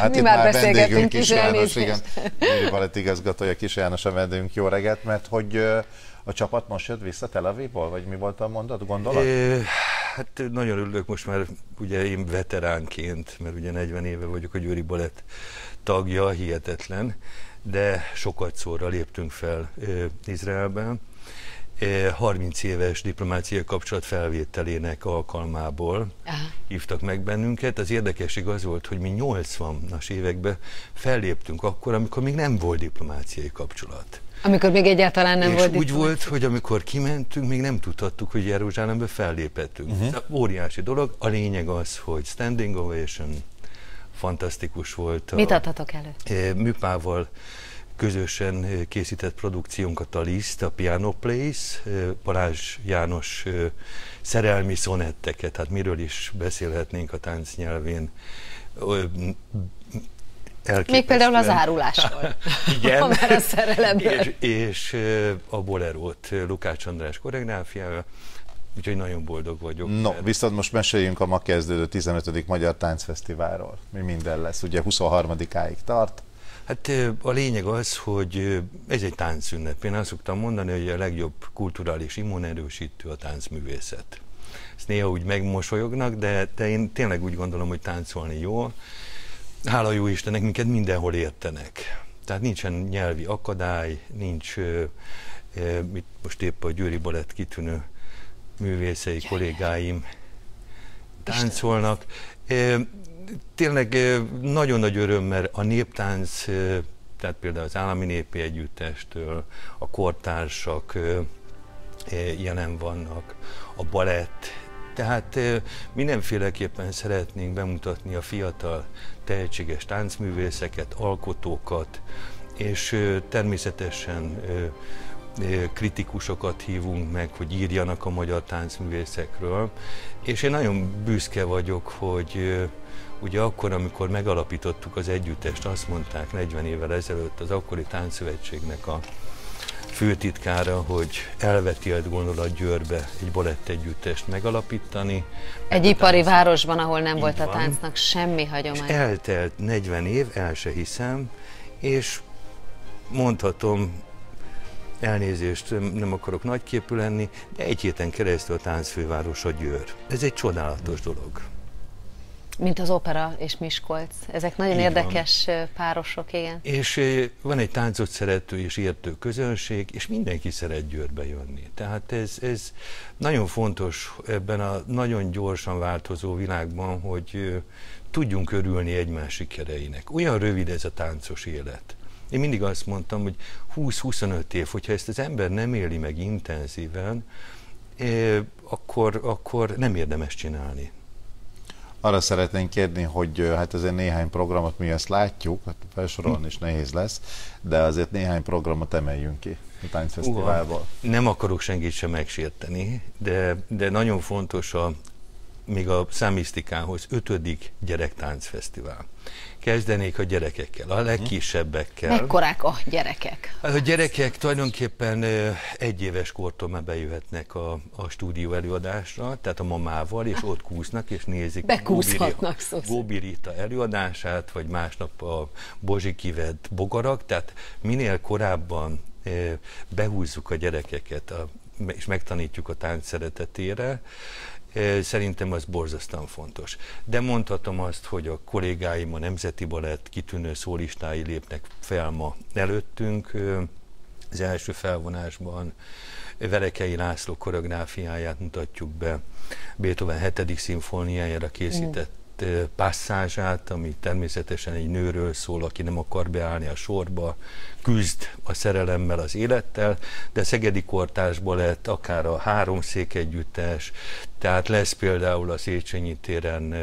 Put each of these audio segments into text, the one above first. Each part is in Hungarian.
Hát Mi már beszélgetünk Kis János, igen. Győri Balett igazgatója Kis János a vendőnk. Jó reggelt, mert hogy a csapat most jött vissza Tel Avivból, vagy mi volt a mondat, gondolat? É, hát nagyon örülök most már, ugye én veteránként, mert ugye 40 éve vagyok a Győri Balett tagja, hihetetlen, de sokat szóra léptünk fel Izraelben, 30 éves diplomáciai kapcsolat felvételének alkalmából Aha. hívtak meg bennünket. Az érdekesség az volt, hogy mi 80-as években felléptünk akkor, amikor még nem volt diplomáciai kapcsolat. Amikor még egyáltalán nem és volt. úgy volt, hogy amikor kimentünk, még nem tudhattuk, hogy Jeruzsálembe fellépettünk. Uh-huh. Óriási dolog. A lényeg az, hogy standing ovation, fantasztikus volt. Mit adhatok elő? Műpával közösen készített produkciónkat a Liszt, a Piano Place, Balázs János szerelmi szonetteket, hát miről is beszélhetnénk a tánc nyelvén. Még például az árulásról. Igen. a szerelemben. És, és a Bolerót Lukács András koreográfiája. Úgyhogy nagyon boldog vagyok. No, mert... viszont most meséljünk a ma kezdődő 15. Magyar Táncfesztiválról. Mi minden lesz. Ugye 23-áig tart. Hát a lényeg az, hogy ez egy táncünnep. Én azt szoktam mondani, hogy a legjobb kulturális immunerősítő a táncművészet. Ezt néha úgy megmosolyognak, de, de én tényleg úgy gondolom, hogy táncolni jó. Hála jó Istennek, minket mindenhol értenek. Tehát nincsen nyelvi akadály, nincs mit most épp a Győri Balett kitűnő művészei, kollégáim táncolnak tényleg nagyon nagy öröm, mert a néptánc, tehát például az Állami Népi Együttestől, a kortársak jelen vannak, a balett, tehát mindenféleképpen szeretnénk bemutatni a fiatal, tehetséges táncművészeket, alkotókat, és természetesen kritikusokat hívunk meg, hogy írjanak a magyar táncművészekről, és én nagyon büszke vagyok, hogy Ugye akkor, amikor megalapítottuk az együttest, azt mondták 40 évvel ezelőtt az akkori táncszövetségnek a főtitkára, hogy elvetélt gondolat Győrbe egy balett együttest megalapítani. Egy ipari tánc... városban, ahol nem volt a táncnak semmi hagyomány. És eltelt 40 év, el se hiszem, és mondhatom, elnézést, nem akarok nagyképű lenni, de egy héten keresztül a táncfőváros a Győr. Ez egy csodálatos dolog. Mint az opera és Miskolc. Ezek nagyon Így érdekes van. párosok, igen. És van egy táncot szerető és értő közönség, és mindenki szeret Győrbe jönni. Tehát ez, ez nagyon fontos ebben a nagyon gyorsan változó világban, hogy tudjunk örülni egymás sikereinek. Olyan rövid ez a táncos élet. Én mindig azt mondtam, hogy 20-25 év, hogyha ezt az ember nem éli meg intenzíven, akkor, akkor nem érdemes csinálni arra szeretnénk kérni, hogy hát azért néhány programot mi ezt látjuk, hát felsorolni is nehéz lesz, de azért néhány programot emeljünk ki a táncfesztiválból. Nem akarok senkit sem megsérteni, de, de nagyon fontos a, még a számisztikához ötödik gyerektáncfesztivál. Kezdenék a gyerekekkel, a legkisebbekkel. Mekkorák a gyerekek? A gyerekek tulajdonképpen egy éves kortól már bejöhetnek a, a stúdió előadásra, tehát a mamával, és ott kúsznak, és nézik Bekúszhatnak Góbi Rita előadását, vagy másnap a Bozsikived bogarak, tehát minél korábban behúzzuk a gyerekeket, a, és megtanítjuk a tánc szeretetére, Szerintem az borzasztóan fontos. De mondhatom azt, hogy a kollégáim a Nemzeti Balett kitűnő szólistái lépnek fel ma előttünk. Az első felvonásban Verekei László koreográfiáját mutatjuk be, Beethoven 7. szimfóniájára készített passzázsát, ami természetesen egy nőről szól, aki nem akar beállni a sorba, küzd a szerelemmel, az élettel, de Szegedi Kortásból lett akár a háromszék együttes, tehát lesz például a Széchenyi téren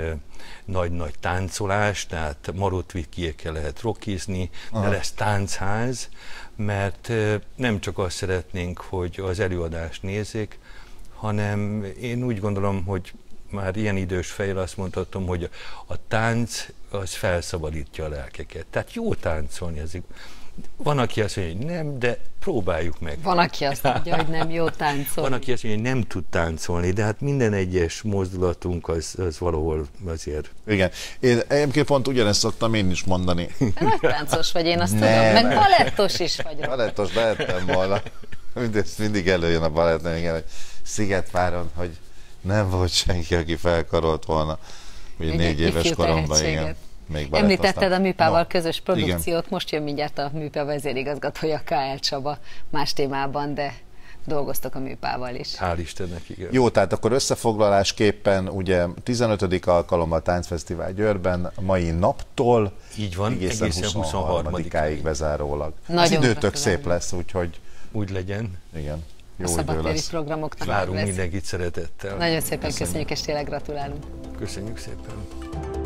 nagy-nagy táncolás, tehát marotvikiekkel lehet rockizni, de lesz táncház, mert nem csak azt szeretnénk, hogy az előadást nézzék, hanem én úgy gondolom, hogy már ilyen idős fejl azt mondhatom, hogy a tánc az felszabadítja a lelkeket. Tehát jó táncolni, ez Van, aki azt mondja, hogy nem, de próbáljuk meg. Van, aki azt mondja, hogy nem jó táncol. Van, aki azt mondja, hogy nem tud táncolni, de hát minden egyes mozdulatunk az, az valahol azért... Igen. Én egyébként pont ugyanezt szoktam én is mondani. Nagy táncos vagy, én azt Nem. tudom. Meg balettos is vagyok. Balettos lehettem volna. Mindig, mindig előjön a balett, nem igen, hogy Szigetváron, hogy nem volt senki, aki felkarolt volna. Ugye Egy négy éves koromban, igen. Még Említetted a balettoztam. műpával No, közös igen. produkciót, most jön mindjárt a műpa vezérigazgatója K.L. Csaba más témában, de dolgoztok a műpával is. Hál' Istennek, igen. Jó, tehát akkor összefoglalásképpen ugye 15. alkalommal Táncfesztivál Győrben mai naptól Így van, egészen, egészen 23-áig 23-áig. bezárólag. Az Nagyon idő tök gratulálunk. szép lesz, úgyhogy Úgy legyen. igen, A jó idő szabadtéri programoknak Várunk lesz. mindenkit szeretettel. Nagyon szépen köszönjük, és tényleg gratulálunk. Köszönjük szépen.